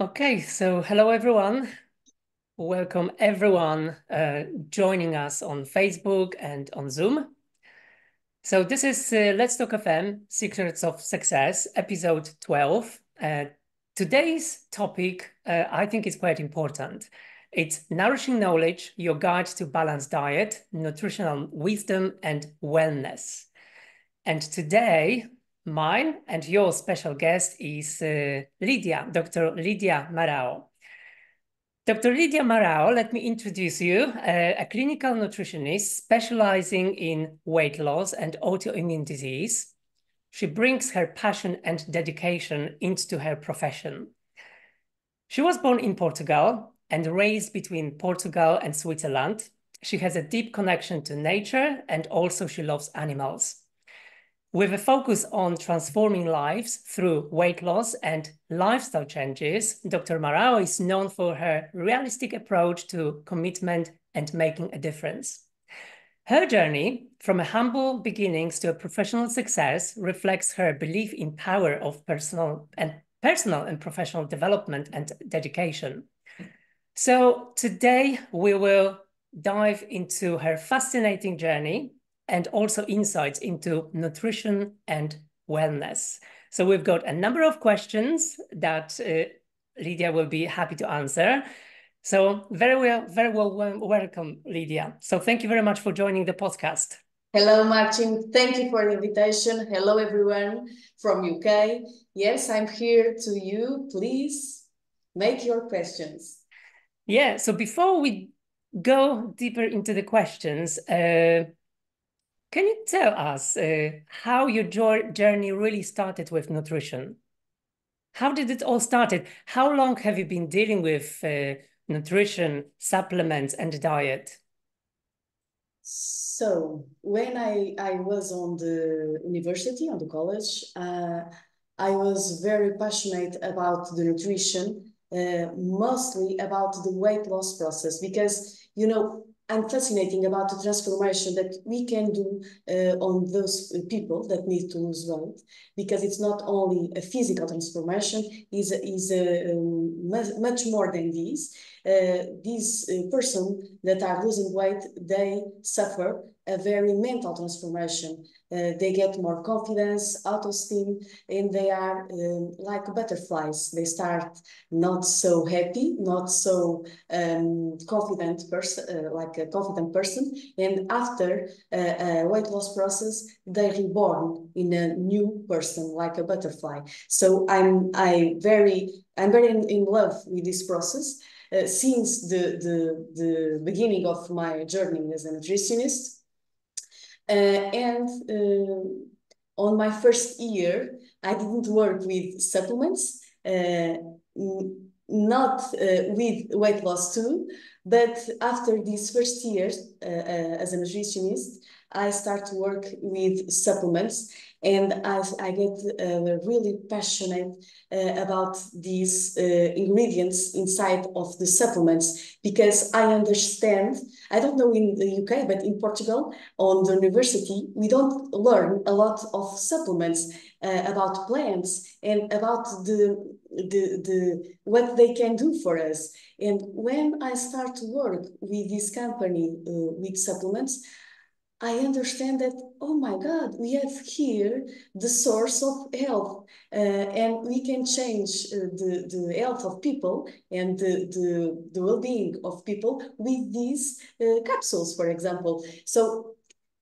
Okay, so hello everyone. Welcome everyone uh, joining us on Facebook and on Zoom. So this is uh, Let's Talk FM, Secrets of Success, episode 12. Uh, today's topic, uh, I think is quite important. It's nourishing knowledge, your guide to balanced diet, nutritional wisdom, and wellness. And today, mine and your special guest is uh, Lídia, Dr. Lídia Marrão. Dr. Lídia Marrão, let me introduce you, uh, a clinical nutritionist specializing in weight loss and autoimmune disease. She brings her passion and dedication into her profession. She was born in Portugal and raised between Portugal and Switzerland. She has a deep connection to nature and also she loves animals. With a focus on transforming lives through weight loss and lifestyle changes, Dr. Marrão is known for her realistic approach to commitment and making a difference. Her journey from a humble beginnings to a professional success reflects her belief in power of personal and personal and professional development and dedication. So today we will dive into her fascinating journey and also insights into nutrition and wellness. So we've got a number of questions that uh, Lídia will be happy to answer. So very well, very well welcome, Lídia. So thank you very much for joining the podcast. Hello, Martin. Thank you for the invitation. Hello, everyone from UK. Yes, I'm here to you. Please make your questions. Yeah. So before we go deeper into the questions, uh, can you tell us uh, how your journey really started with nutrition? How did it all started? How long have you been dealing with uh, nutrition, supplements, and diet? So when I, I was on the university, on the college, uh, I was very passionate about the nutrition, uh, mostly about the weight loss process, because, you know, I'm fascinating about the transformation that we can do uh, on those people that need to lose weight, because it's not only a physical transformation, is is a, um, much more than this. Uh, these uh, person that are losing weight, they suffer a very mental transformation. Uh, they get more confidence, auto-esteem, and they are um, like butterflies. They start not so happy, not so um, confident person, uh, like a confident person, and after a, a weight loss process, they reborn in a new person, like a butterfly. So I'm I very I'm very in, in love with this process. Uh, since the, the, the beginning of my journey as a nutritionist, uh, and uh, on my first year, I didn't work with supplements, uh, not with weight loss too, but after these first years as a nutritionist, I start to work with supplements and I, I get uh, really passionate uh, about these uh, ingredients inside of the supplements because I understand, I don't know in the UK, but in Portugal, on the university, we don't learn a lot of supplements uh, about plants and about the, the, the, what they can do for us. And when I start to work with this company uh, with supplements, I understand that, oh my God, we have here the source of health uh, and we can change uh, the, the health of people and the, the, the well-being of people with these uh, capsules, for example. So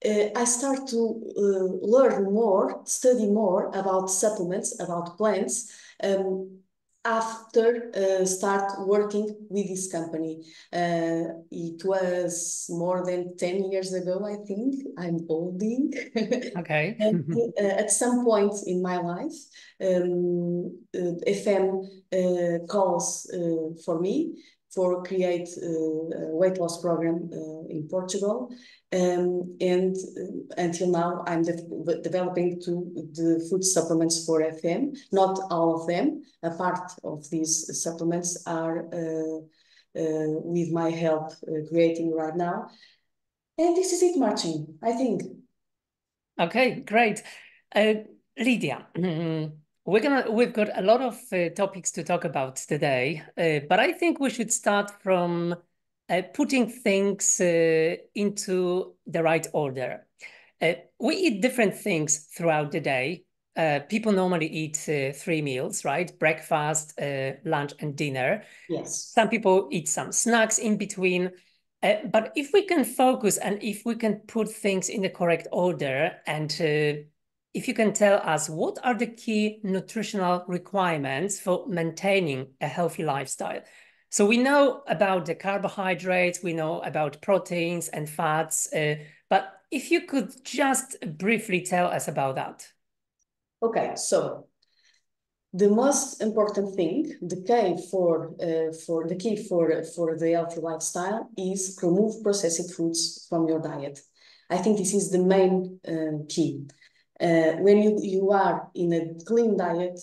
uh, I start to uh, learn more, study more about supplements, about plants, um, after uh, start working with this company. Uh, it was more than 10 years ago, I think. I'm olding. Okay. and uh, at some point in my life, um, uh, FM uh, calls uh, for me for create a weight loss program in Portugal. Um, and uh, until now, I'm de developing two the food supplements for FM. Not all of them. A part of these supplements are uh, uh, with my help uh, creating right now. And this is it, Martin, I think. Okay, great. Uh, Lídia, mm, we're gonna we've got a lot of uh, topics to talk about today, but I think we should start from putting things uh, into the right order. Uh, we eat different things throughout the day. Uh, people normally eat three meals, right? Breakfast, lunch, and dinner. Yes. Some people eat some snacks in between. but if we can focus and if we can put things in the correct order and if you can tell us what are the key nutritional requirements for maintaining a healthy lifestyle. So we know about the carbohydrates, we know about proteins and fats, uh, but if you could just briefly tell us about that. Okay, so the most important thing, the key for uh, for the key for for the healthy lifestyle is remove processed foods from your diet. I think this is the main uh, key. Uh, when you, you are in a clean diet,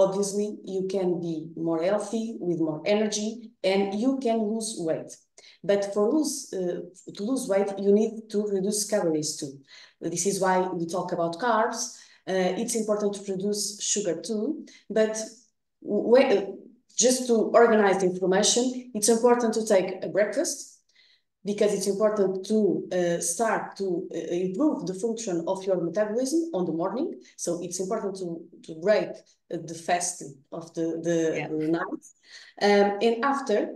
obviously you can be more healthy with more energy and you can lose weight. But for lose, uh, to lose weight, you need to reduce calories too. This is why we talk about carbs. Uh, it's important to reduce sugar too, but just to organize the information, it's important to take a breakfast because it's important to uh, start to uh, improve the function of your metabolism on the morning. So it's important to, to break uh, the fast of the, the, yeah. night. Um, and after,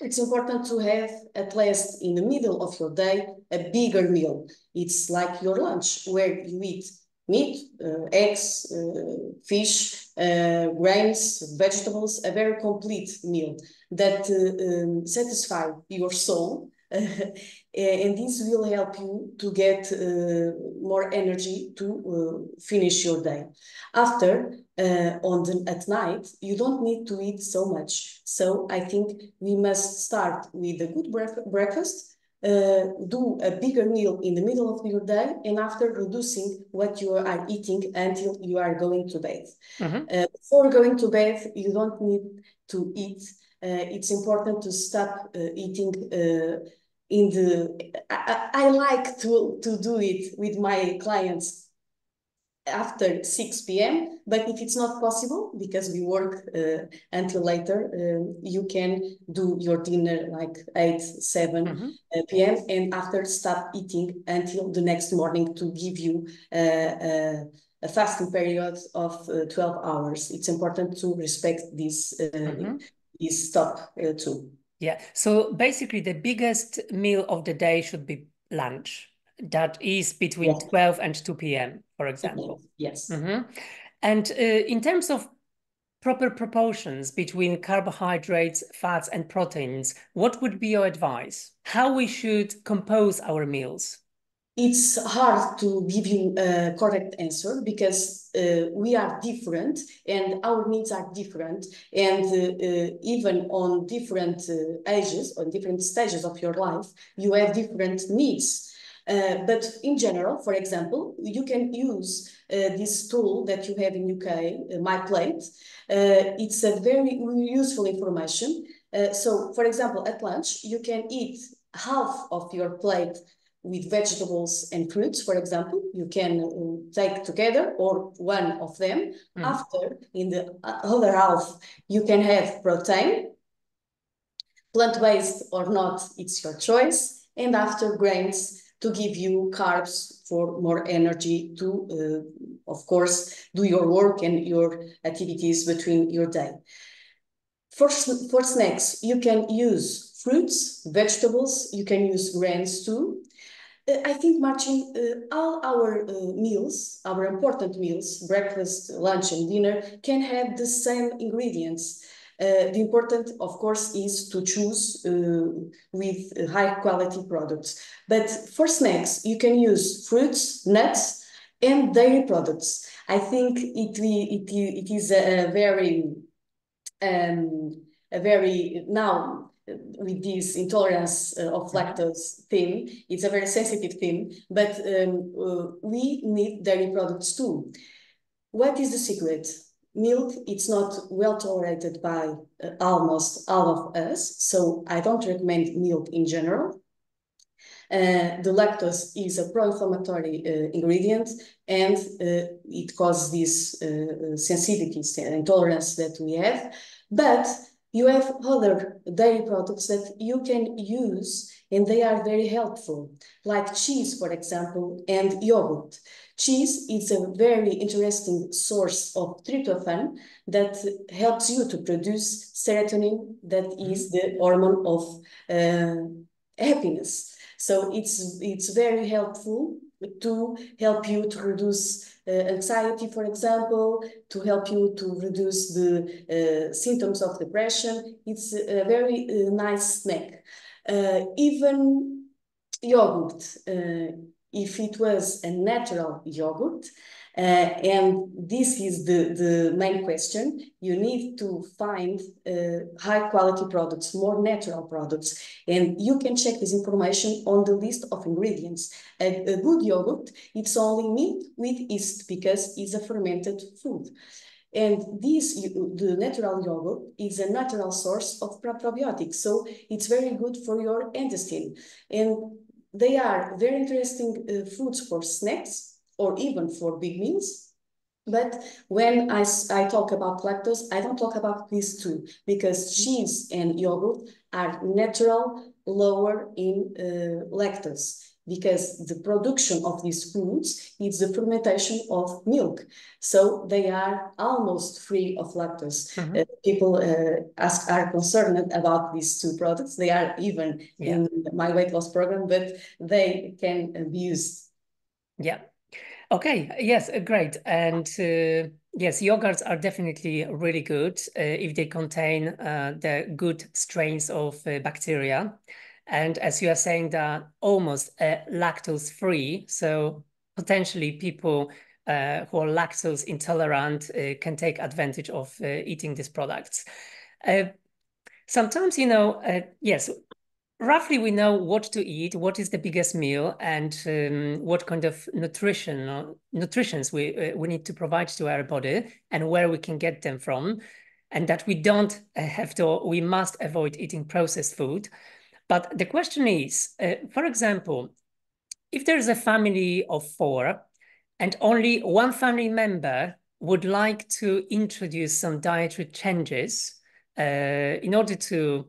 it's important to have at least in the middle of your day a bigger meal. It's like your lunch where you eat meat, uh, eggs, uh, fish, uh, grains, vegetables, a very complete meal that um, satisfy your soul and this will help you to get uh, more energy to uh, finish your day. After, uh, on the, at night, you don't need to eat so much. So I think we must start with a good breakfast, uh, do a bigger meal in the middle of your day, and after reducing what you are eating until you are going to bed. Mm -hmm. before going to bed, you don't need to eat. Uh, it's important to stop eating in the I, I like to to do it with my clients after 6 p.m. But if it's not possible, because we work uh, until later, uh, you can do your dinner like 8, 7 mm -hmm. uh, p.m. and after stop eating until the next morning to give you uh, uh, a fasting period of uh, 12 hours. It's important to respect this, mm -hmm. this stop too. Yeah. So basically, the biggest meal of the day should be lunch. That is between yes. 12 and 2 p.m., for example. Yes. Mm -hmm. And uh, in terms of proper proportions between carbohydrates, fats, and proteins, what would be your advice? How we should compose our meals? It's hard to give you a correct answer because uh, we are different and our needs are different. And uh, uh, even on different uh, ages on different stages of your life you have different needs. Uh, but in general for example you can use uh, this tool that you have in uk my plate. It's a very useful information. So for example at lunch you can eat half of your plate with vegetables and fruits, for example, you can uh, take together or one of them. Mm. After, in the other half, you can have protein, plant-based or not, it's your choice. And after grains to give you carbs for more energy to, uh, of course, do your work and your activities between your day. For, for snacks, you can use fruits, vegetables, you can use grains too. Uh, I think, Martin, uh, all our uh, meals, our important meals, breakfast, lunch, and dinner, can have the same ingredients. Uh, the important, of course, is to choose uh, with high quality products. But for snacks, you can use fruits, nuts, and dairy products. I think it, it, it is a very, um, a very, now with this intolerance uh, of lactose thing. It's a very sensitive thing, but um, uh, we need dairy products too. What is the secret? Milk, it's not well tolerated by uh, almost all of us, so I don't recommend milk in general. Uh, the lactose is a pro-inflammatory uh, ingredient and uh, it causes this sensitivity and intolerance that we have. But you have other dairy products that you can use and they are very helpful, like cheese, for example, and yogurt. Cheese is a very interesting source of tryptophan that helps you to produce serotonin, that is the hormone of uh, happiness. So it's, it's very helpful to help you to reduce anxiety, for example, to help you to reduce the uh, symptoms of depression. It's a very uh, nice snack. Uh, even yogurt, uh, if it was a natural yogurt, uh, and this is the, the main question. You need to find uh, high quality products, more natural products, and you can check this information on the list of ingredients. A, a good yogurt, it's only milk with yeast because it's a fermented food. And this, the natural yogurt is a natural source of probiotics. So it's very good for your intestine. And they are very interesting uh, foods for snacks or even for big meals. But when I, I talk about lactose, I don't talk about these two because cheese and yogurt are natural lower in uh, lactose because the production of these foods is the fermentation of milk. So they are almost free of lactose. Mm -hmm. uh, people uh, ask, are concerned about these two products. They are even yeah. in my weight loss program, but they can be used. Yeah, Okay, yes, uh, great. And uh, yes, yogurts are definitely really good uh, if they contain uh, the good strains of uh, bacteria. And as you are saying, they're almost uh, lactose free. So potentially people who are lactose intolerant can take advantage of eating these products. sometimes, you know, yes, roughly we know what to eat, what is the biggest meal, and um, what kind of nutrition or nutritions we uh, we need to provide to our body, and where we can get them from, and that we don't uh, have to, we must avoid eating processed food. But the question is, uh, for example, if there's a family of four, and only one family member would like to introduce some dietary changes uh, in order to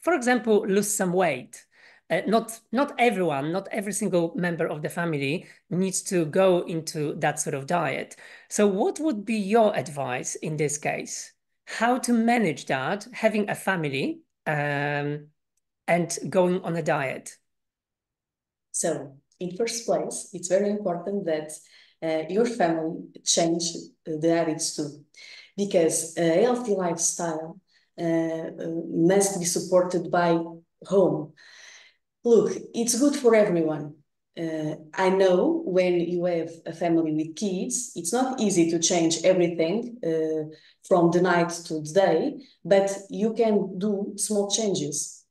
for example, lose some weight. Uh, not not everyone, not every single member of the family needs to go into that sort of diet. So, what would be your advice in this case? How to manage that, having a family um, and going on a diet? So, in first place, it's very important that uh, your family change the habits too, because a healthy lifestyle must be supported by home. Look, it's good for everyone. Uh, I know when you have a family with kids, it's not easy to change everything uh, from the night to the day, but you can do small changes.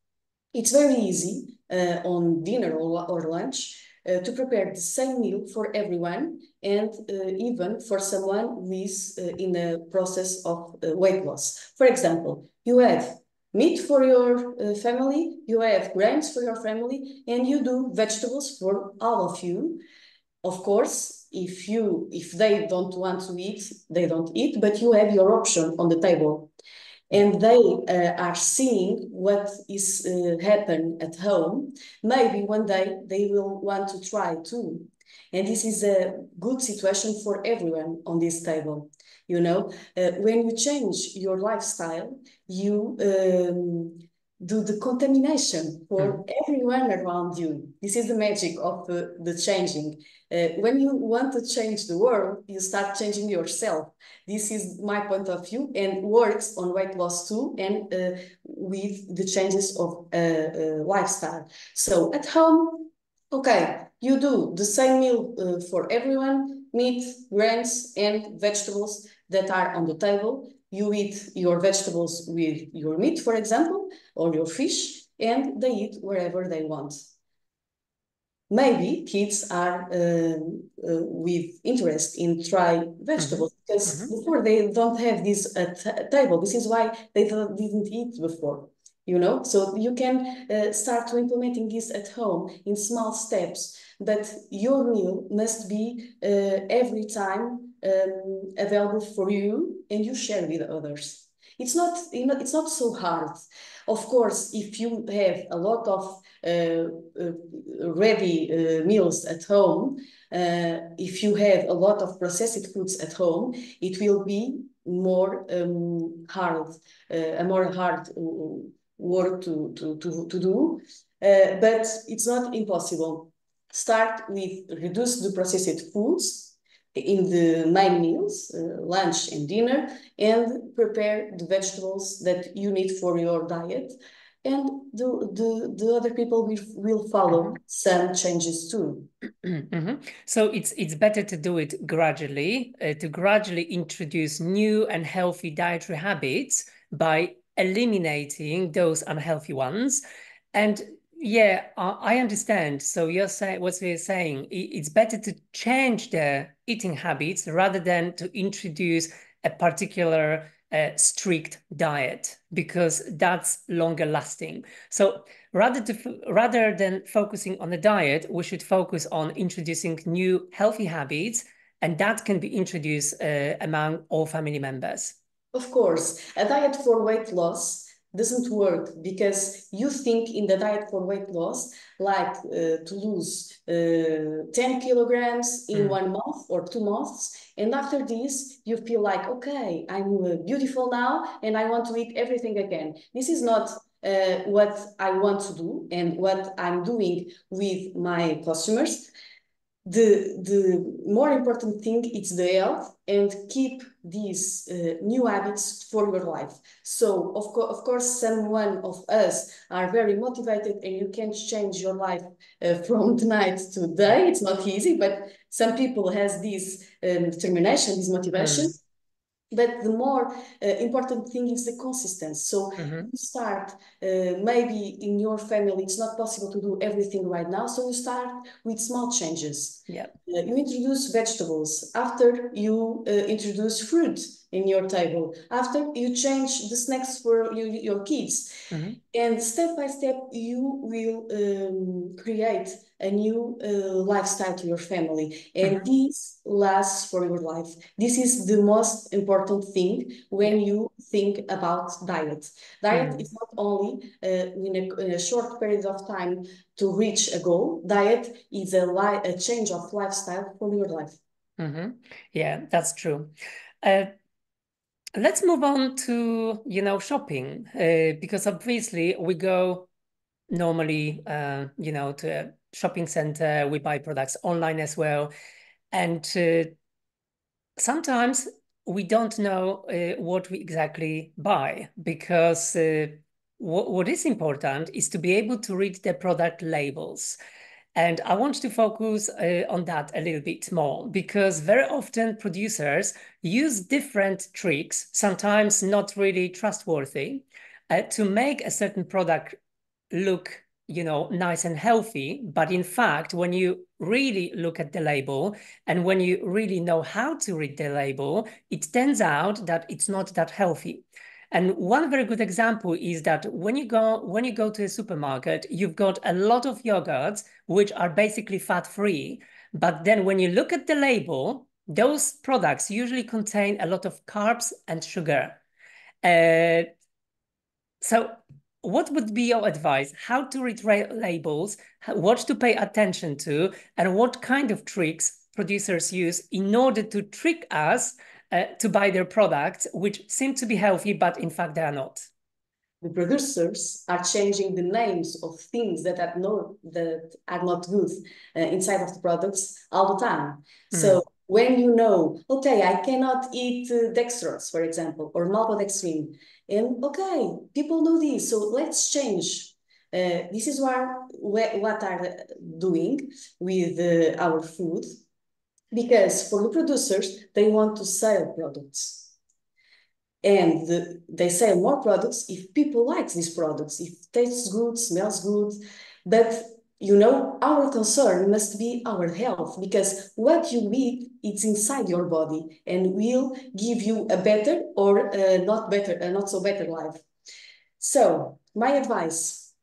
It's very easy uh, on dinner or, or lunch uh, to prepare the same meal for everyone and uh, even for someone who is uh, in the process of uh, weight loss. For example, you have meat for your uh, family, you have grains for your family, and you do vegetables for all of you. Of course, if you if they don't want to eat, they don't eat, but you have your option on the table and they uh, are seeing what is uh, happen at home, maybe one day they will want to try too. And this is a good situation for everyone on this table. You know, uh, when you change your lifestyle, you um, do the contamination for mm. everyone around you. This is the magic of uh, the changing. Uh, when you want to change the world, you start changing yourself. This is my point of view and works on weight loss too and uh, with the changes of uh, uh, lifestyle. So at home, okay, you do the same meal uh, for everyone, meat, grains and vegetables that are on the table you eat your vegetables with your meat, for example, or your fish, and they eat wherever they want. Maybe kids are uh, uh, with interest in try vegetables mm -hmm. because mm -hmm. before they don't have this at table. This is why they didn't eat before. you know so you can uh, start to implementing this at home in small steps but your meal must be uh, every time um, available for you and you share with others it's not you know it's not so hard. Of course if you have a lot of uh, uh, ready uh, meals at home if you have a lot of processed foods at home it will be more um, hard a more hard work to to to, to do. But it's not impossible. Start with reduce the processed foods in the main meals, uh, lunch and dinner, and prepare the vegetables that you need for your diet. And the, the, the other people will, will follow mm -hmm. some changes too. Mm -hmm. So it's it's better to do it gradually, uh, to gradually introduce new and healthy dietary habits by eliminating those unhealthy ones. And yeah, I understand. So you're saying what you're saying. It's better to change the eating habits rather than to introduce a particular uh, strict diet because that's longer lasting. So rather to rather than focusing on the diet, we should focus on introducing new healthy habits, and that can be introduced uh, among all family members. Of course, a diet for weight loss doesn't work because you think in the diet for weight loss like uh, to lose uh, 10 kilograms in mm. one month or two months. And after this you feel like okay i'm uh, beautiful now and i want to eat everything again. This is not uh, what i want to do and what i'm doing with my customers the the more important thing is the health and keep these uh, new habits for your life. So of, co of course someone of us are very motivated and you can't change your life uh, from tonight to day it's not easy but some people has this um, determination this motivation. Mm. But the more uh, important thing is the consistency. So mm-hmm. you start, uh, maybe in your family, it's not possible to do everything right now. So you start with small changes. Yeah. Uh, you introduce vegetables. After you uh, introduce fruit in your table. After you change the snacks for you, your kids. Mm-hmm. And step by step, you will um, create a new uh, lifestyle to your family. And mm-hmm. this lasts for your life. This is the most important thing when you think about diet. Diet mm-hmm. is not only uh, in, a, in, a, short period of time to reach a goal. Diet is a, a change of lifestyle for your life. Mm-hmm. Yeah, that's true. Uh, let's move on to you know shopping uh, because obviously we go normally uh, you know to a shopping center. We buy products online as well. And uh, sometimes we don't know uh, what we exactly buy because uh, what is important is to be able to read the product labels and I want to focus uh, on that a little bit more because very often producers use different tricks, sometimes not really trustworthy, uh, to make a certain product look you know nice and healthy. But in fact when you really look at the label and when you really know how to read the label it turns out that it's not that healthy and one very good example is that when you go when you go to a supermarket, you've got a lot of yogurts which are basically fat-free. But then when you look at the label, those products usually contain a lot of carbs and sugar. Uh, so what would be your advice? How to read labels, what to pay attention to, and what kind of tricks producers use in order to trick us uh, to buy their products, which seem to be healthy, but in fact they are not. The producers are changing the names of things that are not that are not good uh, inside of the products all the time. Mm. So when you know, okay, I cannot eat uh, dextrose, for example, or maltodextrin, and okay, people know this, so let's change. Uh, this is what what are doing with uh, our food because for the producers, they want to sell products. And the, they sell more products if people like these products, if tastes good, smells good. But you know, our concern must be our health because what you eat, it's inside your body and will give you a better or uh, not better, uh, not so better life. So my advice,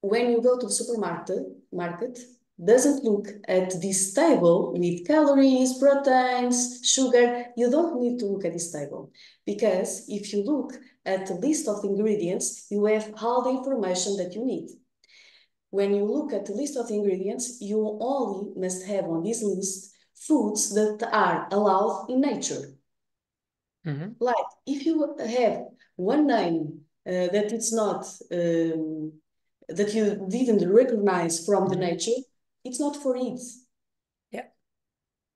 when you go to the supermarket, market, doesn't look at this table with calories, proteins, sugar. You don't need to look at this table because if you look at the list of ingredients, you have all the information that you need. When you look at the list of ingredients, you only must have on this list foods that are allowed in nature. Mm -hmm. Like if you have one name uh, that it's not um, that you didn't recognize from the mm-hmm. nature, it's not for it. Yeah.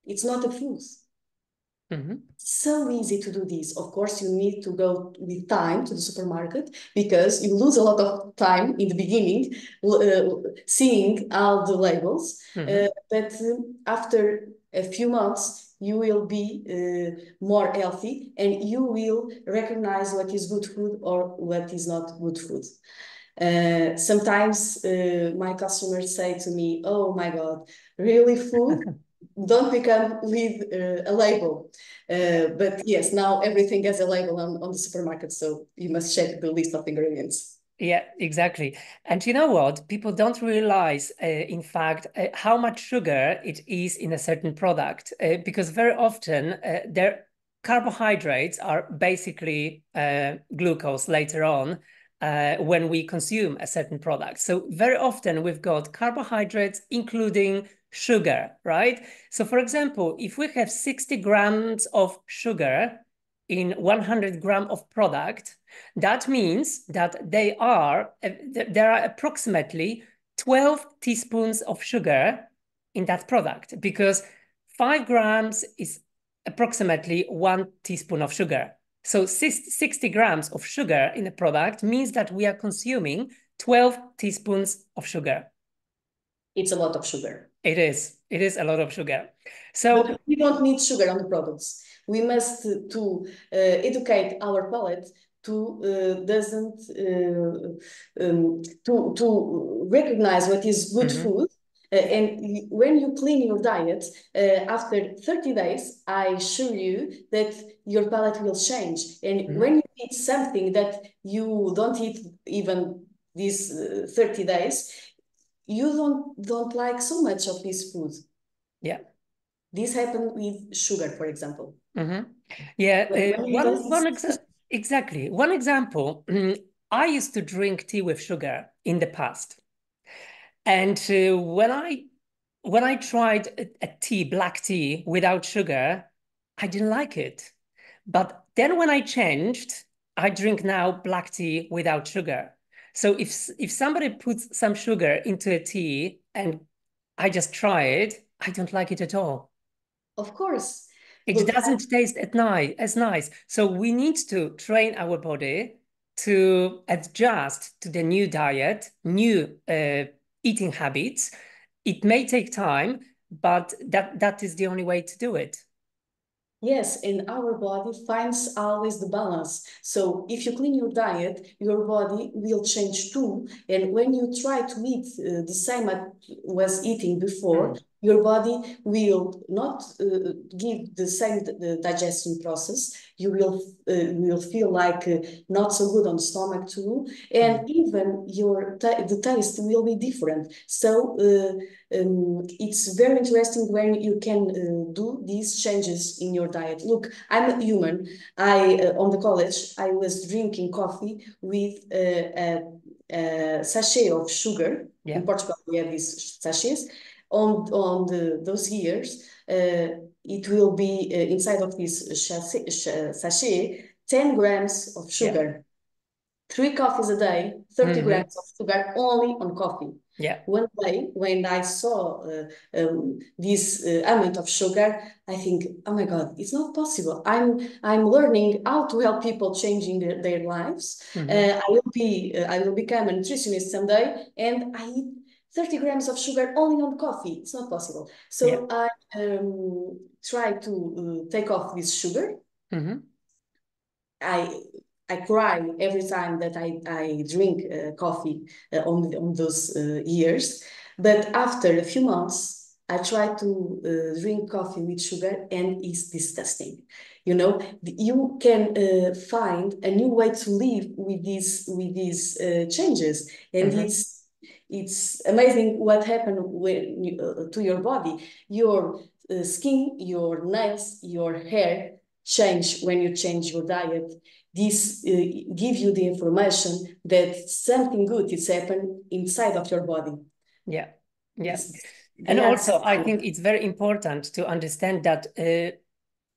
It's not a food. Mm -hmm. So easy to do this. Of course, you need to go with time to the supermarket because you lose a lot of time in the beginning uh, seeing all the labels. Mm -hmm. uh, but uh, after a few months, you will be uh, more healthy and you will recognize what is good food or what is not good food. Uh, sometimes uh, my customers say to me, "Oh my God, really food?" don't become with uh, a label. Uh, but yes, now everything has a label on, on the supermarket, so you must check the list of ingredients. Yeah, exactly. And you know what? People don't realize, uh, in fact, uh, how much sugar it is in a certain product, uh, because very often uh, their carbohydrates are basically glucose later on uh, when we consume a certain product. So very often we've got carbohydrates, including sugar, right? So for example, if we have 60 grams of sugar in 100 gram of product, that means that they are there are approximately 12 teaspoons of sugar in that product because five grams is approximately one teaspoon of sugar. So 60 grams of sugar in a product means that we are consuming 12 teaspoons of sugar. It's a lot of sugar. It is. It is a lot of sugar. So but we don't need sugar on the products. We must uh, to uh, educate our palate to uh, doesn't uh, um, to to recognize what is good mm -hmm. food uh, and when you clean your diet, uh, after 30 days, I assure you that your palate will change. And mm-hmm. when you eat something that you don't eat even these uh, 30 days, you don't, don't like so much of this food. Yeah. This happened with sugar, for example. Mm-hmm. Yeah. Uh, one, one exa- exactly. One example I used to drink tea with sugar in the past and uh, when I when I tried a, a tea, black tea without sugar, I didn't like it. But then when I changed, I drink now black tea without sugar. So if if somebody puts some sugar into a tea and I just try it, I don't like it at all. Of course. It but doesn't taste at night as nice. So we need to train our body to adjust to the new diet, new uh, eating habits. It may take time, but that, that is the only way to do it. Yes, and our body finds always the balance. So if you clean your diet, your body will change too. And when you try to eat uh, the same as was eating before, mm your body will not uh, give the same the digestion process. You will uh, will feel like uh, not so good on the stomach too, and mm. even your the taste will be different. So uh, um, it's very interesting when you can uh, do these changes in your diet. Look, I'm a human. I uh, on the college I was drinking coffee with a, a sachet of sugar. Yeah. In Portugal, we have these sachets on, on the, those years, uh, it will be uh, inside of this sachet, 10 grams of sugar. Yeah. Three coffees a day, 30 mm -hmm. grams of sugar only on coffee. Yeah. One day when I saw uh, um, this uh, amount of sugar, I think, oh my God, it's not possible. I'm I'm learning how to help people changing their, their lives. Mm -hmm. uh, I will be uh, I will become a nutritionist someday, and I eat 30 grams of sugar only on coffee. It's not possible. So yeah. I um, try to uh, take off this sugar. Mm-hmm. I I cry every time that I, I drink uh, coffee uh, on, on those uh, years. But after a few months, I try to uh, drink coffee with sugar and it's disgusting. You know, you can uh, find a new way to live with these with these uh, changes, and mm-hmm. it's it's amazing what happened when you, uh, to your body. Your uh, skin, your nails, your hair change when you change your diet. This uh, give you the information that something good is happening inside of your body. Yeah, yes. And also, I think it's very important to understand that uh,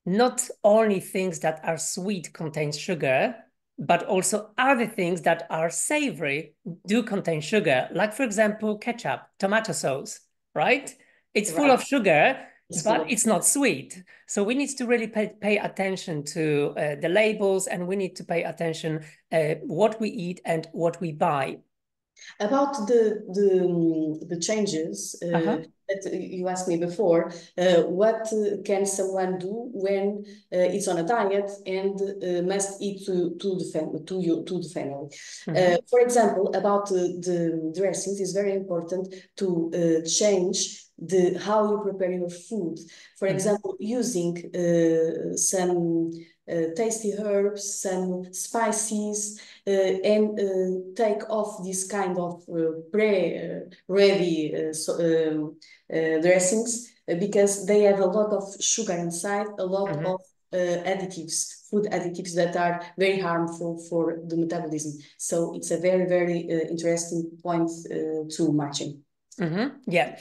not only things that are sweet contain sugar, but also other things that are savory do contain sugar. Like, for example, ketchup, tomato sauce, right? It's right. full of sugar, it's but it's not sweet. So we need to really pay, pay attention to uh, the labels and we need to pay attention uh, what we eat and what we buy. About the the, the changes uh, uh-huh. That you asked me before, uh, what can someone do when uh, it's on a diet and uh, must eat to to the family to you to the family? Mm-hmm. for example, about the dressings, is very important to change the how you prepare your food. For mm-hmm. example, using uh, some uh, tasty herbs, some spices, uh, and uh, take off this kind of pre-ready so, um, dressings because they have a lot of sugar inside, a lot mm -hmm. of additives, food additives that are very harmful for the metabolism. So it's a very, very interesting point to matching. Mm -hmm. Yeah.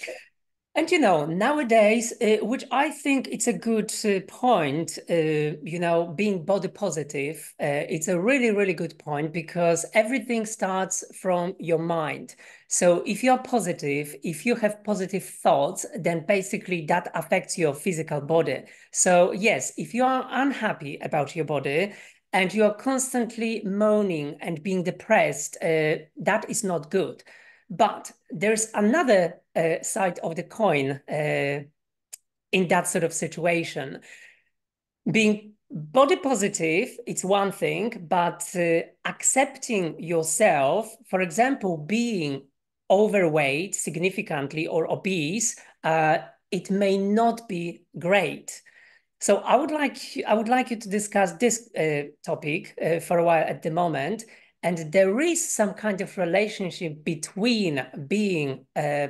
And you know, nowadays, uh, which I think it's a good uh, point, uh, you know, being body positive, uh, it's a really, really good point because everything starts from your mind. So if you're positive, if you have positive thoughts, then basically that affects your physical body. So yes, if you are unhappy about your body, and you are constantly moaning and being depressed, uh, that is not good. But there's another uh, side of the coin uh, in that sort of situation. Being body positive, it's one thing, but uh, accepting yourself, for example, being overweight significantly or obese, uh, it may not be great. So I would like I would like you to discuss this uh, topic uh, for a while at the moment, and there is some kind of relationship between being uh,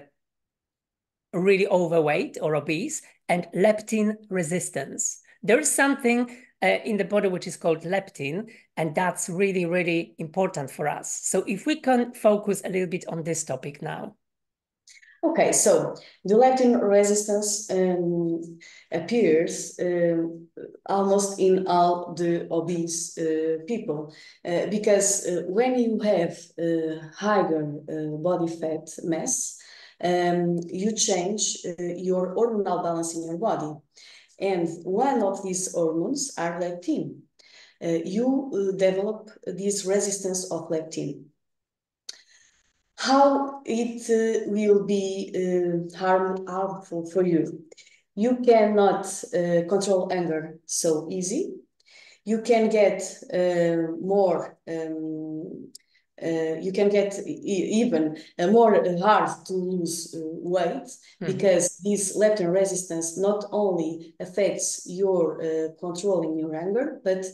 really overweight or obese and leptin resistance. There is something uh, in the body which is called leptin, and that's really, really important for us. So if we can focus a little bit on this topic now. Okay, so the leptin resistance um, appears um, almost in all the obese uh, people uh, because uh, when you have higher uh, body fat mass, um, you change uh, your hormonal balance in your body. And one of these hormones are leptin. Uh, you develop this resistance of leptin how it uh, will be uh, harm, harmful for you. You cannot uh, control anger so easy. You can get uh, more, um, uh, you can get even uh, more hard to lose weight mm-hmm. because this leptin resistance not only affects your controlling your anger, but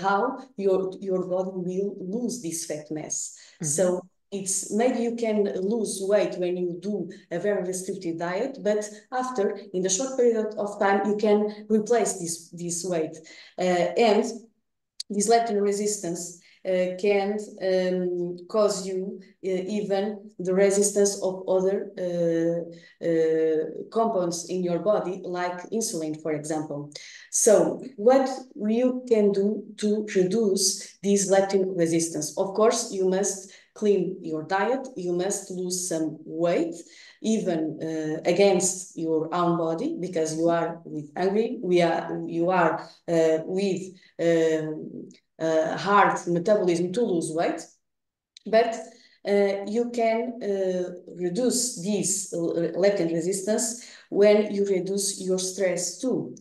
how your, your body will lose this fat mass. Mm-hmm. So it's maybe you can lose weight when you do a very restrictive diet, but after, in the short period of time, you can replace this, this weight. Uh, and this leptin resistance uh, can um, cause you uh, even the resistance of other uh, uh, compounds in your body, like insulin, for example. So what you can do to reduce this leptin resistance? Of course, you must clean your diet, you must lose some weight, even uh, against your own body, because you are with hungry, we are, you are uh, with um, uh, hard metabolism to lose weight, but uh, you can uh, reduce this leptin resistance when you reduce your stress too.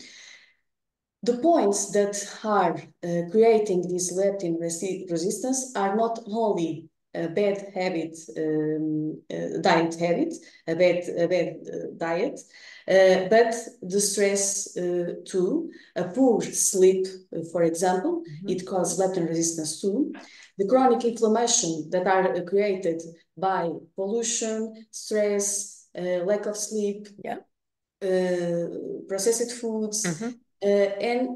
The points that are uh, creating this leptin resi resistance are not only a bad habit, um, uh, diet habit, a bad, a bad uh, diet, uh, but the stress uh, too, a poor sleep, uh, for example, mm -hmm. it causes leptin resistance too. The chronic inflammation that are created by pollution, stress, lack of sleep, yeah. processed foods, mm -hmm. and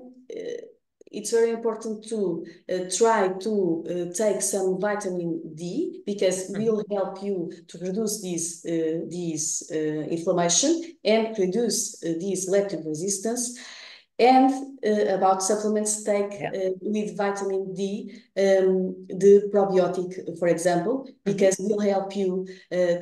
it's very important to uh, try to uh, take some vitamin D because mm-hmm. will help you to reduce this uh, this uh, inflammation and reduce uh, this leptin resistance and uh, about supplements take yeah. with vitamin D, um, the probiotic, for example, mm-hmm. because mm -hmm. will help you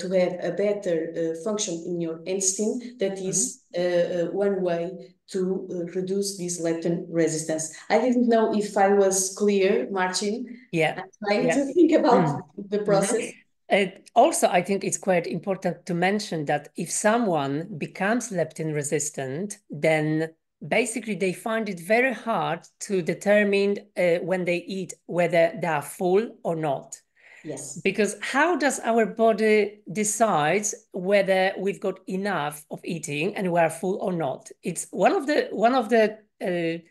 to have a better function in your intestine. That is mm -hmm. one way to uh, reduce this leptin resistance. I didn't know if I was clear, Martin. Yeah. I'm trying yeah. to think about mm. the process. Mm -hmm. also, I think it's quite important to mention that if someone becomes leptin resistant, then basically they find it very hard to determine uh, when they eat whether they are full or not. Yes. Because how does our body decides whether we've got enough of eating and we are full or not? It's one of the one of the uh,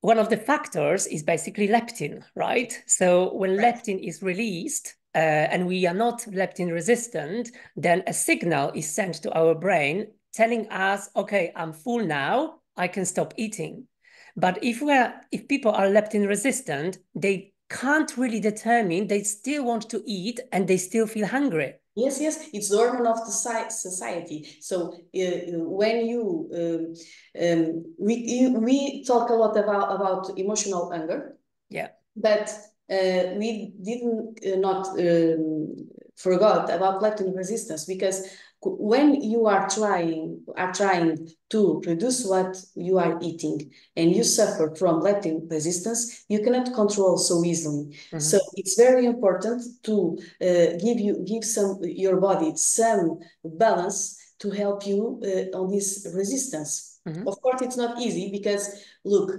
one of the factors is basically leptin, right? So when right. leptin is released, uh, and we are not leptin resistant, then a signal is sent to our brain telling us, okay, I'm full now, I can stop eating. But if we're if people are leptin resistant, they can't really determine, they still want to eat and they still feel hungry. Yes, yes, it's the hormone of the society. So uh, when you um, um, we you, we talk a lot about about emotional hunger. Yeah. But uh, we didn't uh, not um, forgot about leptin resistance because when you are trying are trying to reduce what you are eating and you suffer from leptin resistance you cannot control so easily mm -hmm. so it's very important to uh, give you give some your body some balance to help you uh, on this resistance mm -hmm. of course it's not easy because look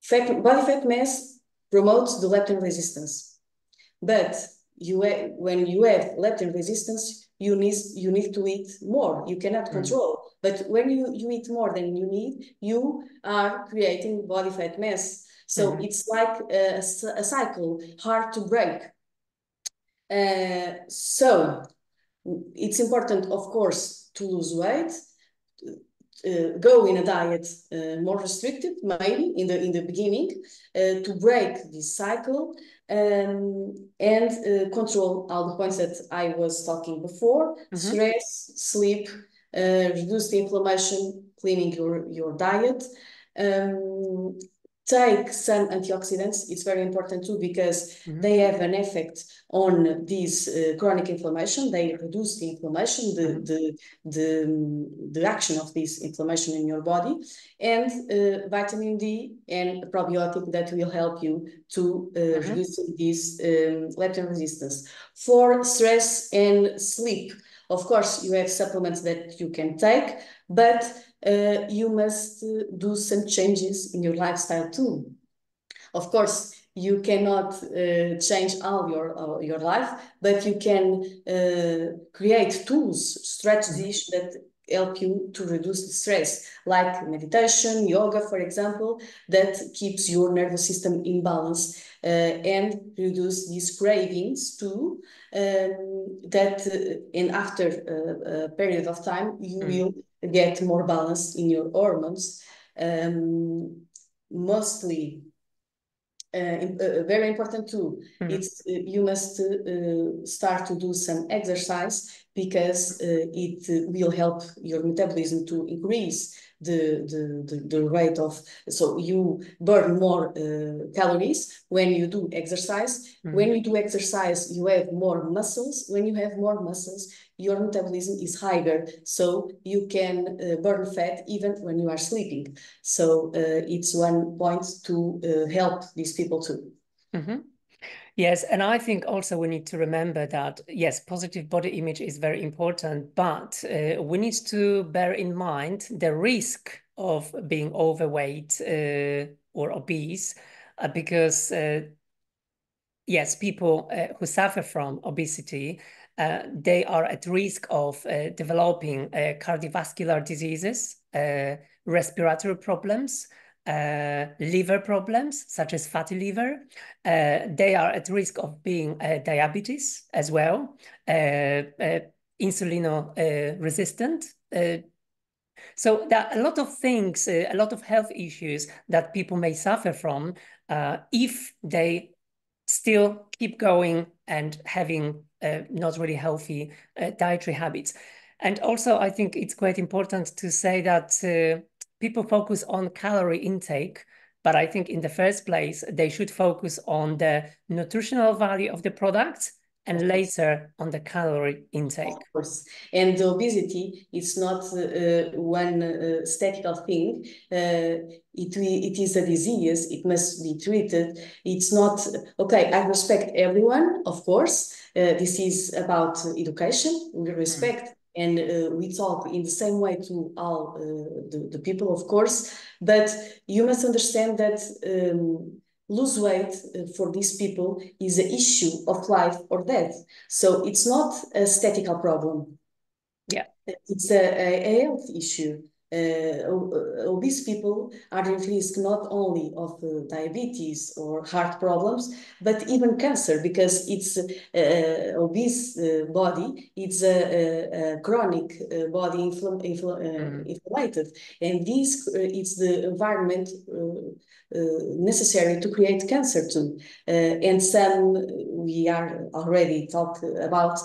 fat, body fat mass promotes the leptin resistance but you when you have leptin resistance you need you need to eat more you cannot mm. control mm. but when you you eat more than you need you are creating body fat mass so mm. it's like a, a, cycle hard to break uh, so it's important of course to lose weight uh, go in a diet uh, more restricted maybe in the in the beginning uh, to break this cycle um, and uh, control all the points that I was talking before, mm -hmm. stress, sleep, uh, reduce the inflammation, cleaning your, your diet. Um, take some antioxidants. It's very important too because mm -hmm. they have an effect on this uh, chronic inflammation. They reduce the inflammation, the, mm -hmm. the, the, the action of this inflammation in your body, and uh, vitamin D and a probiotic that will help you to uh, mm -hmm. reduce this um, leptin resistance. For stress and sleep, of course, you have supplements that you can take, but uh, you must uh, do some changes in your lifestyle too. Of course, you cannot uh, change all your uh, your life, but you can uh, create tools, strategies that help you to reduce the stress, like meditation, yoga, for example, that keeps your nervous system in balance uh, and reduce these cravings too. Um, that uh, and after a, a, period of time, you mm. will get more balance in your hormones. Um, mostly uh, uh, very important too. Mm. It's uh, you must uh, start to do some exercise because it will help your metabolism to increase the, the, the, the rate of, so you burn more uh, calories when you do exercise. Mm -hmm. When you do exercise, you have more muscles. When you have more muscles, your metabolism is higher, so you can uh, burn fat even when you are sleeping. So uh, it's one point to uh, help these people too. Mm -hmm. Yes, and I think also we need to remember that, yes, positive body image is very important, but uh, we need to bear in mind the risk of being overweight uh, or obese uh, because uh, yes, people uh, who suffer from obesity, uh, they are at risk of developing cardiovascular diseases, respiratory problems, uh, liver problems, such as fatty liver. they are at risk of being diabetes as well, insulin resistant. so there are a lot of things, a lot of health issues that people may suffer from if they still keep going and having uh, not really healthy uh, dietary habits. And also, I think it's quite important to say that uh, people focus on calorie intake, but I think in the first place, they should focus on the nutritional value of the product and later on the calorie intake. Of course. And the obesity is not uh, one uh, statical thing. Uh, it, it is a disease. It must be treated. It's not, okay, I respect everyone, of course. Uh, this is about education. We respect mm. And uh, we talk in the same way to all uh, the, the people, of course. But you must understand that um, lose weight uh, for these people is an issue of life or death. So it's not a statical problem. Yeah. It's a, a health issue. Uh, obese people are at risk not only of uh, diabetes or heart problems, but even cancer because it's uh, obese uh, body, it's a, a, a chronic uh, body infl infl mm. inflamed, and this it's the environment necessary to create cancer too. and some we are already talked about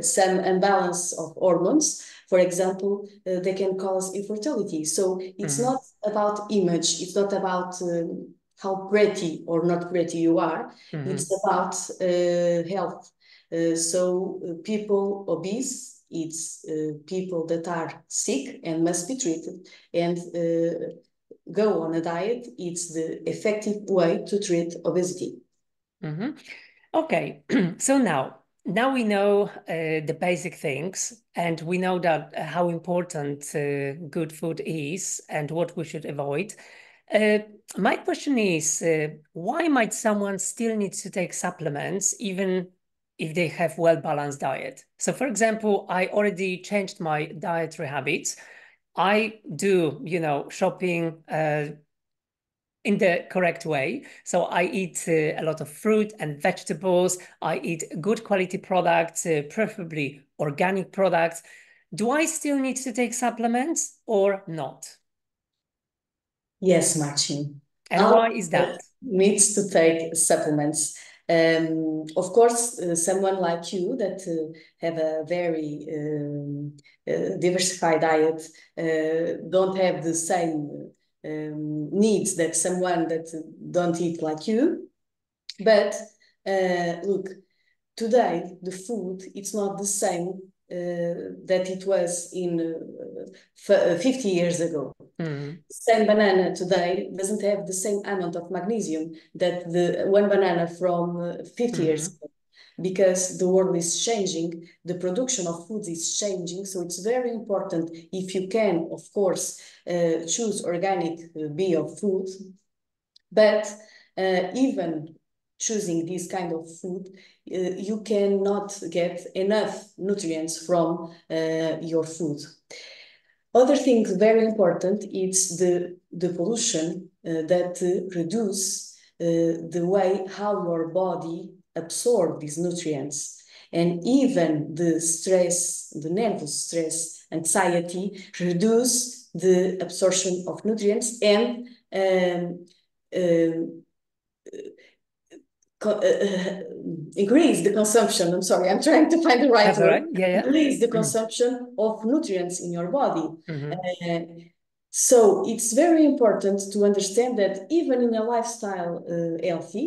some imbalance of hormones for example, uh, they can cause infertility. So it's mm -hmm. not about image. It's not about um, how pretty or not pretty you are. Mm -hmm. It's about uh, health. Uh, so uh, people obese, it's uh, people that are sick and must be treated and uh, go on a diet. It's the effective way to treat obesity. Mm -hmm. Okay, so now now we know uh, the basic things and we know that uh, how important uh, good food is and what we should avoid. Uh, my question is uh, why might someone still need to take supplements even if they have well balanced diet? So for example i already changed my dietary habits. I do you know shopping uh, in the correct way. So I eat uh, a lot of fruit and vegetables. I eat good quality products, uh, preferably organic products. Do I still need to take supplements or not? Yes, Marcin. And Our why is that? Needs to take supplements. Um, of course, uh, someone like you that uh, have a very um, uh, diversified diet uh, don't have the same um, needs that someone that don't eat like you. But uh, look, today the food it's not the same uh, that it was in uh, uh 50 years ago. Mm. Same banana today doesn't have the same amount of magnesium that the one banana from uh, 50 mm years ago because the world is changing, the production of foods is changing. So it's very important if you can, of course, uh, choose organic uh, bio food, but uh, even choosing this kind of food, uh, you cannot get enough nutrients from uh, your food. Other thing very important is the, the pollution uh, that reduce the way how your body absorb these nutrients. And even the stress, the nervous stress, anxiety, reduce the absorption of nutrients and um, um, uh, uh, increase the consumption. I'm sorry, I'm trying to find the right That's word. Right. Yeah, yeah. Increase the mm. consumption mm -hmm. of nutrients in your body. Mm -hmm. uh, so it's very important to understand that even in a lifestyle uh, healthy,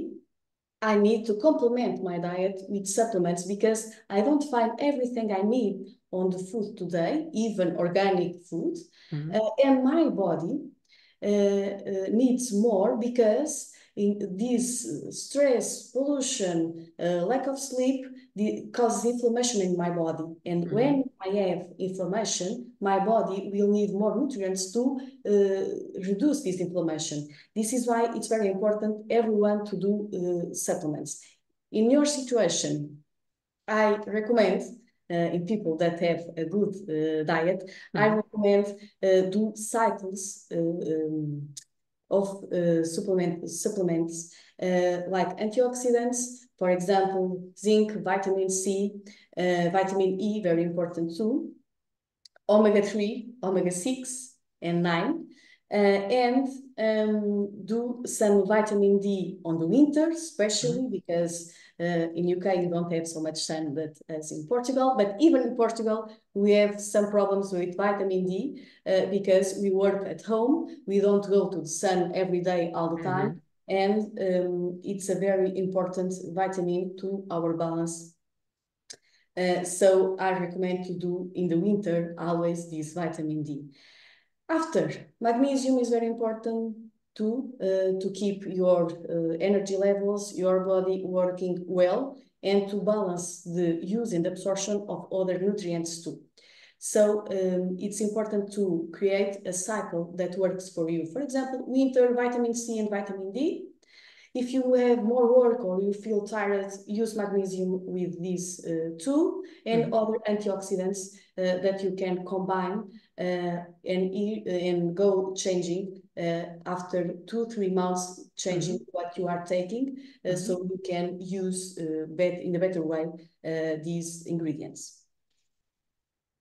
I need to complement my diet with supplements because I don't find everything I need on the food today, even organic food. Mm -hmm. uh, and my body uh, uh, needs more because in this stress, pollution, uh, lack of sleep the, causes inflammation in my body. And mm -hmm. when I have inflammation, my body will need more nutrients to uh, reduce this inflammation. This is why it's very important everyone to do uh, supplements. in your situation, I recommend uh, in people that have a good uh, diet, mm -hmm. I mm-hmm. recommend uh, do cycles um, of supplement, supplements like antioxidants, for example, zinc, vitamin C, vitamin E, very important too, omega-3, omega-6 and 9, uh, and um, do some vitamin D on the winter, especially mm -hmm. because uh, in UK you don't have so much sun but as in Portugal. But even in Portugal, we have some problems with vitamin D uh, because we work at home. We don't go to the sun every day all the time. Mm -hmm. And um, it's a very important vitamin to our balance uh, so I recommend to do in the winter always this vitamin D. After, magnesium is very important too, uh, to keep your uh, energy levels, your body working well, and to balance the use and absorption of other nutrients too. So um, it's important to create a cycle that works for you. For example, winter, vitamin C and vitamin D. If you have more work or you feel tired, use magnesium with these uh, two and mm -hmm. other antioxidants uh, that you can combine uh, and, and go changing uh, after two, three months, changing mm -hmm. what you are taking, mm -hmm. so you can use bet in a better way these ingredients.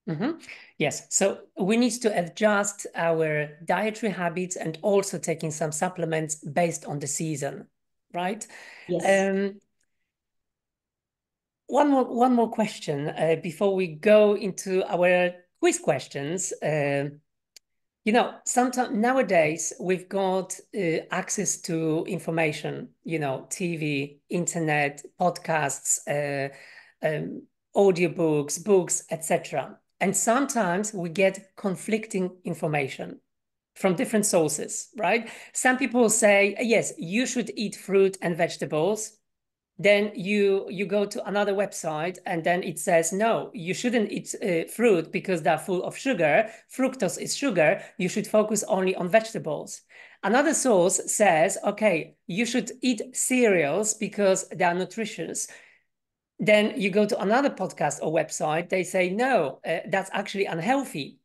Mm -hmm. Yes, so we need to adjust our dietary habits and also taking some supplements based on the season, right? Yes. Um, one more one more question uh, before we go into our quiz questions. Uh, you know, sometimes nowadays we've got uh, access to information, you know, TV, internet, podcasts, uh, um, audiobooks, books, etc. And sometimes we get conflicting information from different sources, right? Some people say, yes, you should eat fruit and vegetables. Then you you go to another website and then it says no you shouldn't eat uh, fruit because they're full of sugar. Fructose is sugar. You should focus only on vegetables. Another source says okay you should eat cereals because they are nutritious then you go to another podcast or website they say no uh, that's actually unhealthy.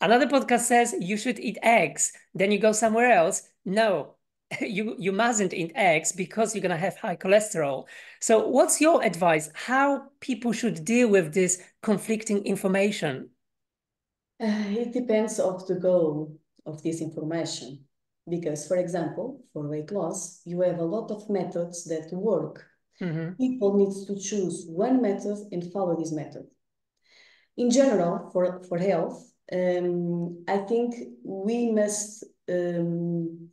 Another podcast says you should eat eggs. Then you go somewhere else no you you mustn't eat eggs because you're going to have high cholesterol. So what's your advice? How people should deal with this conflicting information? Uh, it depends of the goal of this information. Because for example for weight loss you have a lot of methods that work mm -hmm. people need to choose one method and follow this method in general for for health um, i think we must um,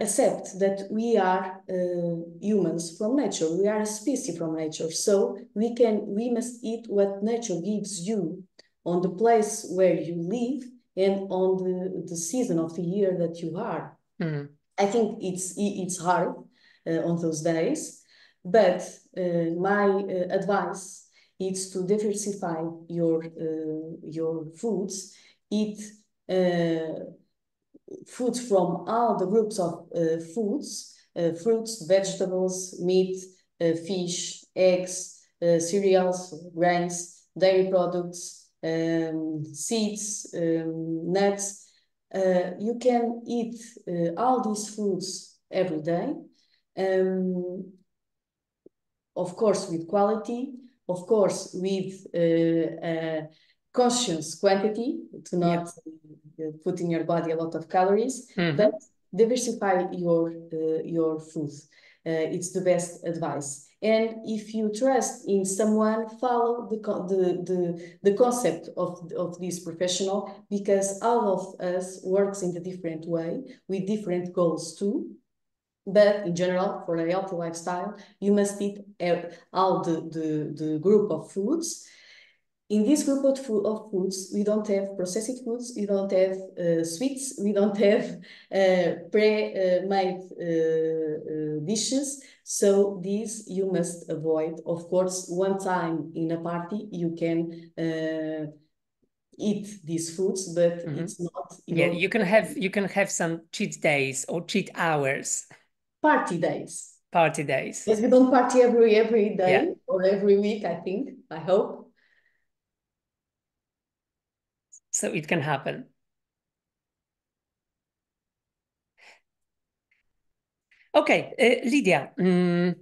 accept that we are uh, humans from nature we are a species from nature so we can we must eat what nature gives you on the place where you live and on the, the season of the year that you are mm. i think it's it's hard uh, on those days but uh, my uh, advice is to diversify your uh, your foods eat uh, foods from all the groups of uh, foods, uh, fruits, vegetables, meat, uh, fish, eggs, cereals, grains, dairy products, um, seeds, um, nuts. you can eat all these foods every day. Um, of course, with quality, of course, with uh, conscious quantity to not put in your body a lot of calories, mm but diversify your uh, your food. Uh, it's the best advice. And if you trust in someone, follow the the the, the concept of, of this professional because all of us works in a different way with different goals too. But in general, for a healthy lifestyle, you must eat all the, the, the group of foods in this group of, food, of foods, we don't have processed foods, we don't have uh, sweets, we don't have uh, pre-made uh, uh, dishes. So these you must avoid. Of course, one time in a party, you can uh, eat these foods, but mm -hmm. it's not. Yeah, you can have you can have some cheat days or cheat hours. Party days party days. Yes, we don't party every every day Yeah. or every week, I think, I hope. So it can happen. Okay, uh, Lídia, mm,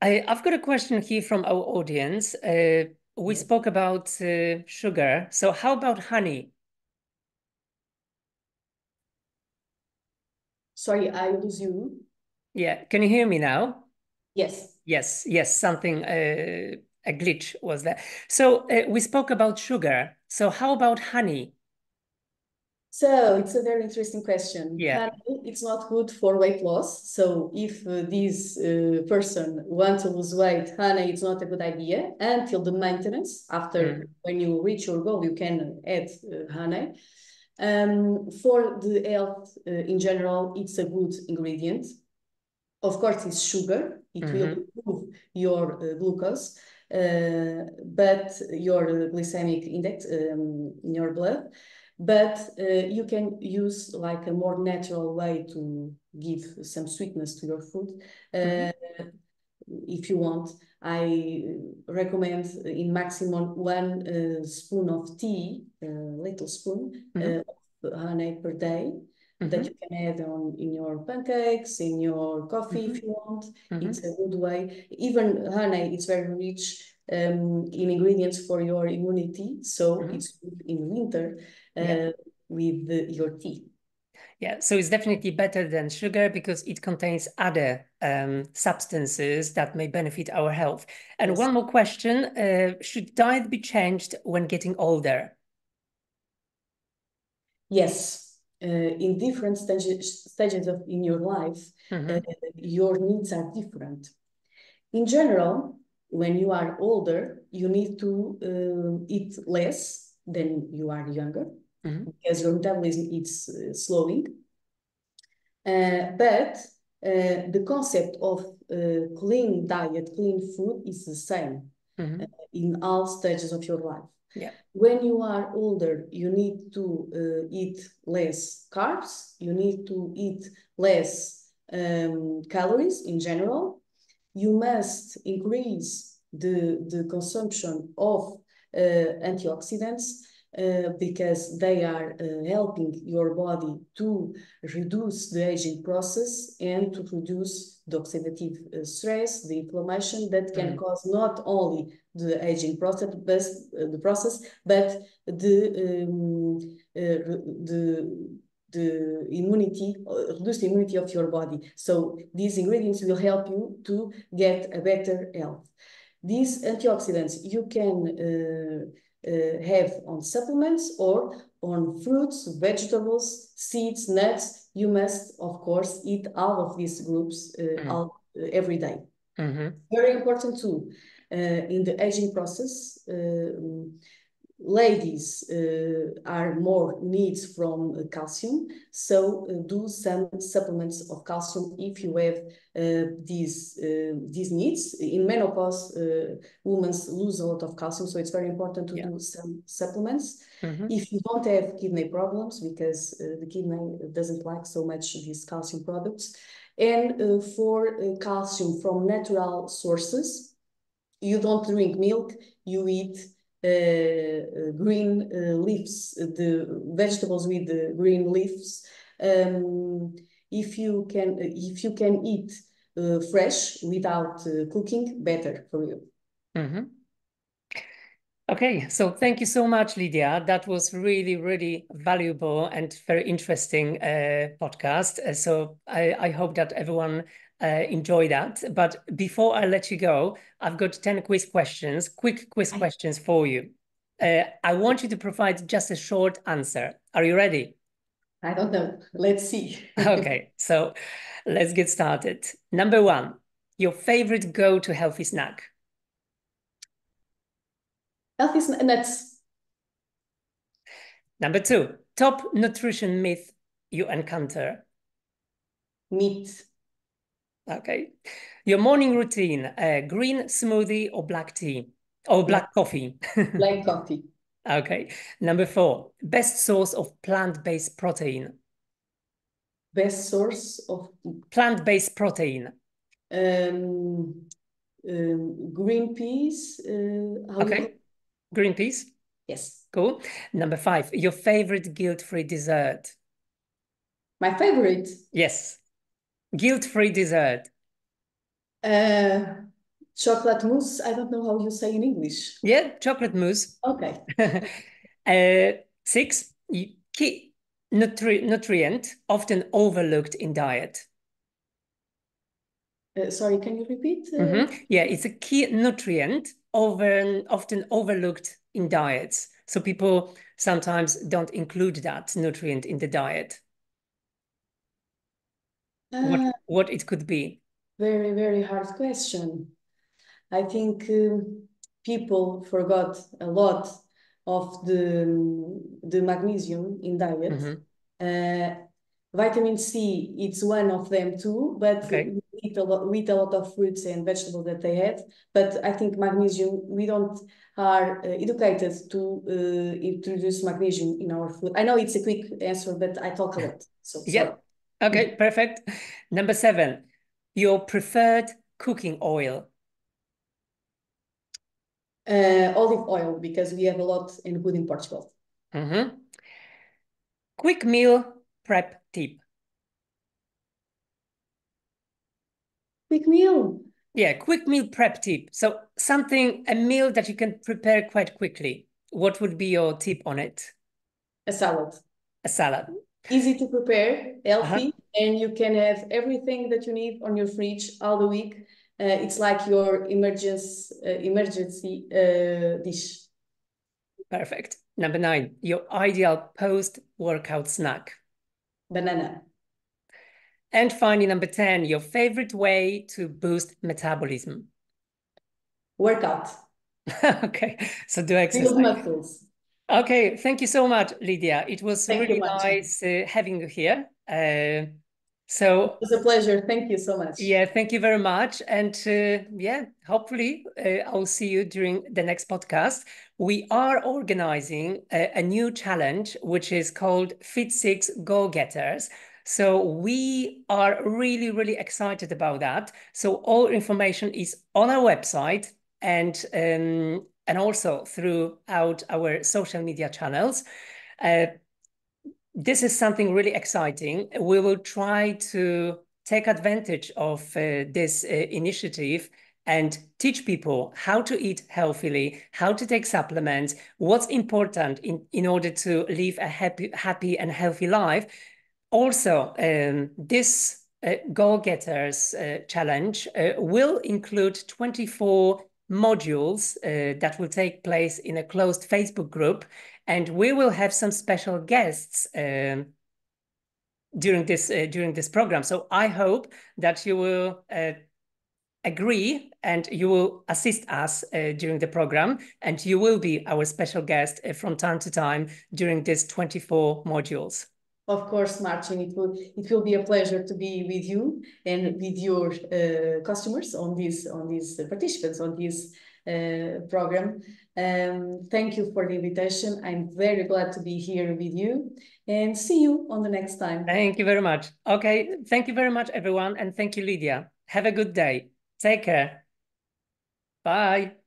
I, I've got a question here from our audience. Uh, we spoke about uh, sugar. So how about honey? Sorry, I lose you. Yeah, can you hear me now? Yes. Yes, yes, something, uh, a glitch was there. So uh, we spoke about sugar. So how about honey? So it's a very interesting question. Yeah. Honey, it's not good for weight loss. So if uh, this uh, person wants to lose weight, honey, it's not a good idea until the maintenance. After Mm. when you reach your goal, you can add uh, honey. Um, for the health uh, in general, it's a good ingredient. Of course, it's sugar. It will Mhm. improve your uh, glucose, uh, but your uh, glycemic index um, in your blood. But uh, you can use like a more natural way to give some sweetness to your food. Uh, if you want, I recommend in maximum one uh, spoon of tea, a little spoon uh, of honey per day that Mhm. you can add on in your pancakes, in your coffee if you want. Mhm. It's a good way. Even honey, it's very rich um, in ingredients for your immunity, so Mhm. it's good in winter uh, Yeah. with the, your tea. Yeah, so it's definitely better than sugar because it contains other um, substances that may benefit our health. And Yes. one more question, uh, should diet be changed when getting older? Yes, uh, in different stages stages of in your life, Mhm. uh, your needs are different. In general, when you are older, you need to uh, eat less than you are younger Mhm. because your metabolism is uh, slowing. Uh, but uh, the concept of uh, clean diet, clean food is the same Mhm. in all stages of your life. Yeah. When you are older, you need to uh, eat less carbs, you need to eat less um, calories in general. You must increase the, the consumption of uh, antioxidants uh, because they are uh, helping your body to reduce the aging process and to reduce the oxidative uh, stress, the inflammation that can Mm. cause not only the aging process, but uh, the process, but the um, uh, the the immunity, reduce the immunity of your body. So these ingredients will help you to get a better health. These antioxidants you can uh, have on supplements or on fruits, vegetables, seeds, nuts. You must, of course, eat all of these groups uh, Mm. all, uh, every day. Mhm. Very important too, uh, in the aging process, uh, ladies uh, are more needs from uh, calcium. So uh, do some supplements of calcium if you have uh, these uh, these needs. In menopause, uh, women lose a lot of calcium, so it's very important to Yeah. do some supplements. Mhm. If you don't have kidney problems, because uh, the kidney doesn't like so much these calcium products, and uh, for calcium from natural sources, you don't drink milk, you eat green uh, leaves, the vegetables with the green leaves. Um, if you can, if you can eat uh, fresh without uh, cooking, better for you. Mm -hmm. Okay, so thank you so much, Lídia. That was really, really valuable and very interesting uh, podcast. Uh, so I, I hope that everyone uh, enjoyed that. But before I let you go, I've got 10 quiz questions, quick quiz I- questions for you. Uh, I want you to provide just a short answer. Are you ready? I don't know. Let's see. Okay, so let's get started. Number one, your favorite go-to healthy snack. Healthy sn- nuts. Number two, top nutrition myth you encounter. Meat. Okay. Your morning routine, uh, green smoothie or black tea or black coffee. Black coffee. Okay. Number four, best source of plant-based protein. best source of plant-based protein. Um, um, green peas. Uh, okay. Green peas. Yes. Cool. Number five, your favorite guilt-free dessert. My favorite. Yes. Guilt-free dessert. Uh, chocolate mousse. I don't know how you say in English. Yeah, chocolate mousse. Okay. uh, six, key nutri nutrient often overlooked in diet. Uh, sorry, can you repeat? Mm -hmm. Yeah, it's a key nutrient over often overlooked in diets. So people sometimes don't include that nutrient in the diet. Uh, what, what it could be? Very, very hard question. I think um, people forgot a lot of the, the magnesium in diet. Mm -hmm. uh, vitamin C, it's one of them too, but okay. we eat a lot, we eat a lot of fruits and vegetables that they had. But I think magnesium, we don't are uh, educated to uh, introduce magnesium in our food. I know it's a quick answer, but I talk a lot. So sorry. Okay, perfect. Number seven, your preferred cooking oil. Uh, olive oil because we have a lot in food in Portugal. Mm -hmm. Quick meal prep tip. Quick meal. Yeah, quick meal prep tip. So something, a meal that you can prepare quite quickly. What would be your tip on it? A salad. A salad. Easy to prepare, healthy, uh -huh. and you can have everything that you need on your fridge all the week. Uh, it's like your emergency uh, emergency uh, dish. Perfect. Number nine, your ideal post-workout snack. Banana. And finally, number 10, your favorite way to boost metabolism? Workout. okay, so do exercise. Build muscles. Okay, thank you so much, Lídia. It was thank really nice uh, having you here. Uh, so it was a pleasure. Thank you so much. Yeah, thank you very much. And uh, yeah, hopefully uh, I'll see you during the next podcast. We are organizing a, a new challenge, which is called Fit Six Go Getters. So we are really, really excited about that. So all information is on our website and um, and also throughout our social media channels. Uh, this is something really exciting. We will try to take advantage of uh, this uh, initiative and teach people how to eat healthily, how to take supplements, what's important in, in order to live a happy, happy and healthy life, also, um, this uh, Goal Getters uh, challenge uh, will include 24 modules uh, that will take place in a closed Facebook group, and we will have some special guests um, during this uh, during this program. So I hope that you will uh, agree and you will assist us uh, during the program and you will be our special guest uh, from time to time during these 24 modules of course, Martin, it will it will be a pleasure to be with you and with your uh, customers on this on these participants on this uh, program. Um, thank you for the invitation. I'm very glad to be here with you and see you on the next time. Thank you very much. Okay, thank you very much, everyone, and thank you, Lídia. Have a good day. Take care. Bye.